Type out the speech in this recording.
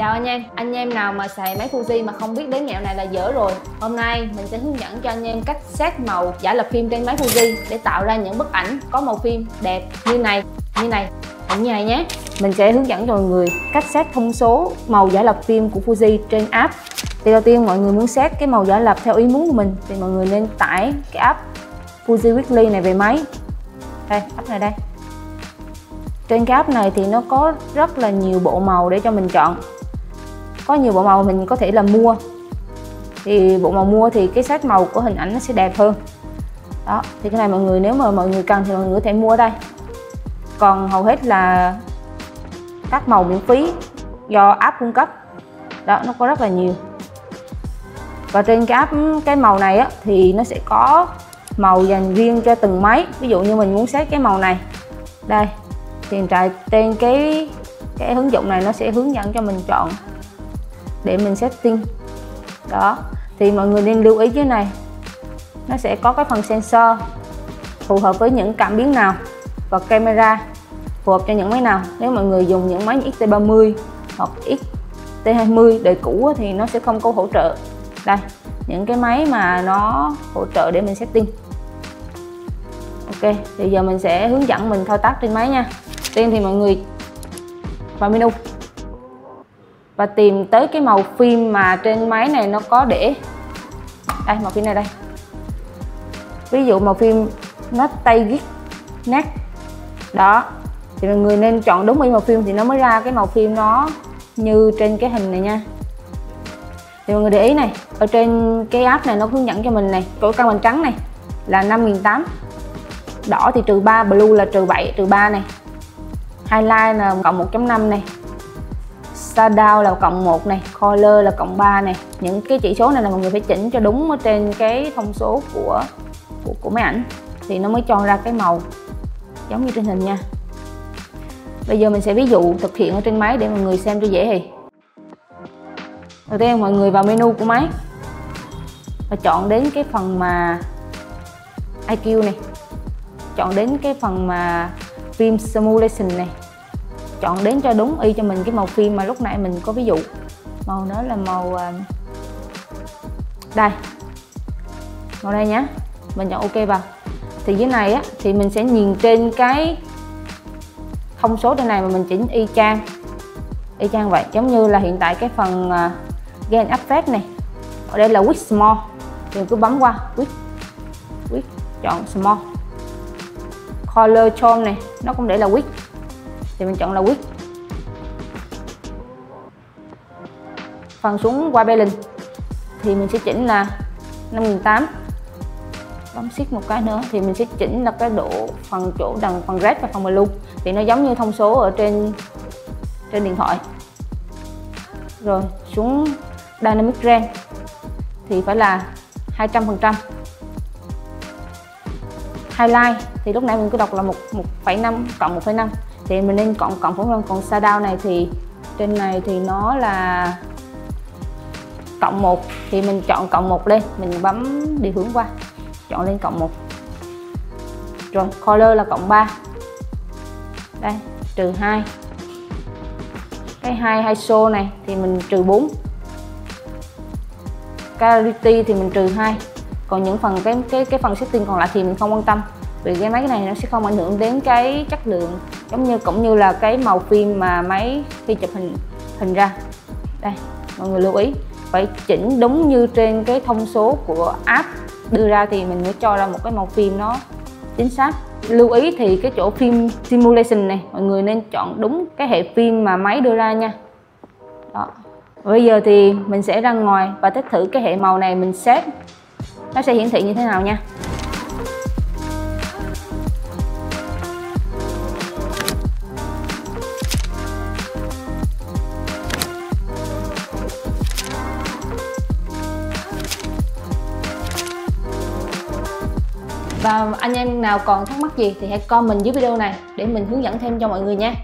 Chào anh em, anh em nào mà xài máy Fuji mà không biết đến mẹo này là dở rồi. Hôm nay mình sẽ hướng dẫn cho anh em cách xét màu giả lập phim trên máy Fuji để tạo ra những bức ảnh có màu phim đẹp như này, như này, cũng như này nhé. Mình sẽ hướng dẫn cho mọi người cách xét thông số màu giả lập phim của Fuji trên app. Thì đầu tiên mọi người muốn xét cái màu giả lập theo ý muốn của mình thì mọi người nên tải cái app Fuji Weekly này về máy. Đây, app này đây. Trên cái app này thì nó có rất là nhiều bộ màu để cho mình chọn có nhiều bộ màu mình có thể là mua. Thì bộ màu mua thì cái set màu của hình ảnh nó sẽ đẹp hơn. Đó thì cái này mọi người nếu mà mọi người cần thì mọi người có thể mua ở đây. Còn hầu hết là các màu miễn phí do app cung cấp. Đó nó có rất là nhiều. Và trên cái app cái màu này á, thì nó sẽ có màu dành riêng cho từng máy. Ví dụ như mình muốn xét cái màu này. Đây thì trại trên cái cái ứng dụng này nó sẽ hướng dẫn cho mình chọn để mình setting. Đó, thì mọi người nên lưu ý cái này. Nó sẽ có cái phần sensor phù hợp với những cảm biến nào và camera phù hợp cho những máy nào. Nếu mọi người dùng những máy như XT30 hoặc XT20 đời cũ thì nó sẽ không có hỗ trợ. Đây, những cái máy mà nó hỗ trợ để mình setting. Ok, thì giờ mình sẽ hướng dẫn mình thao tác trên máy nha. Tiên thì mọi người vào menu và tìm tới cái màu phim mà trên máy này nó có để đây, màu phim này đây. Ví dụ màu phim nó tay git nét đó. Thì mọi người nên chọn đúng y màu phim thì nó mới ra cái màu phim nó như trên cái hình này nha. Thì mọi người để ý này, ở trên cái app này nó hướng dẫn cho mình này chỗ căn bằng trắng này là 5800 đỏ thì trừ 3 blue là trừ 7 trừ 3 này. Highlight là cộng 1.5 này shadow là cộng 1 này color là cộng 3 này. Những cái chỉ số này là mọi người phải chỉnh cho đúng ở trên cái thông số của của, của máy ảnh. Thì nó mới cho ra cái màu giống như trên hình nha. Bây giờ mình sẽ ví dụ thực hiện ở trên máy để mọi người xem cho dễ hì. Đầu tiên mọi người vào menu của máy và chọn đến cái phần mà IQ này. Chọn đến cái phần mà Film simulation này chọn đến cho đúng y cho mình cái màu phim mà lúc nãy mình có ví dụ. Màu đó là màu à, đây. Màu đây nhé mình chọn ok vào. Thì dưới này á, thì mình sẽ nhìn trên cái thông số trên này mà mình chỉnh y chang. Y chang vậy. Giống như là hiện tại cái phần à, gain effect này. Ở đây là width small. Thì cứ bấm qua, width width, chọn small. Color tone này, nó cũng để là width thì mình chọn là quyết phần xuống qua balance thì mình sẽ chỉnh là 5008 bấm shift một cái nữa thì mình sẽ chỉnh là cái độ phần chỗ đằng phần red và phần blue. Thì nó giống như thông số ở trên trên điện thoại. Rồi xuống dynamic range. Thì phải là 200 phần trăm. Highlight thì lúc nãy mình cứ đọc là một 1,5 cộng 1,5 thì mình nên cộng cộng phóng còn shadow này thì trên này thì nó là cộng một. Thì mình chọn cộng một lên, mình bấm đi hướng qua, chọn lên cộng một. Rồi, color là cộng 3 đây, trừ 2 cái hai hai xô này thì mình trừ 4 clarity thì mình trừ 2 còn những phần, cái cái cái phần setting còn lại thì mình không quan tâm vì cái máy này nó sẽ không ảnh hưởng đến cái chất lượng, giống như, cũng như là cái màu phim mà máy khi chụp hình hình ra. Đây, mọi người lưu ý, phải chỉnh đúng như trên cái thông số của app đưa ra thì mình mới cho ra một cái màu phim nó chính xác. Lưu ý thì cái chỗ phim simulation này, mọi người nên chọn đúng cái hệ phim mà máy đưa ra nha. Đó. Bây giờ thì mình sẽ ra ngoài và test thử cái hệ màu này mình set. Nó sẽ hiển thị như thế nào nha. Và anh em nào còn thắc mắc gì thì hãy comment dưới video này để mình hướng dẫn thêm cho mọi người nha.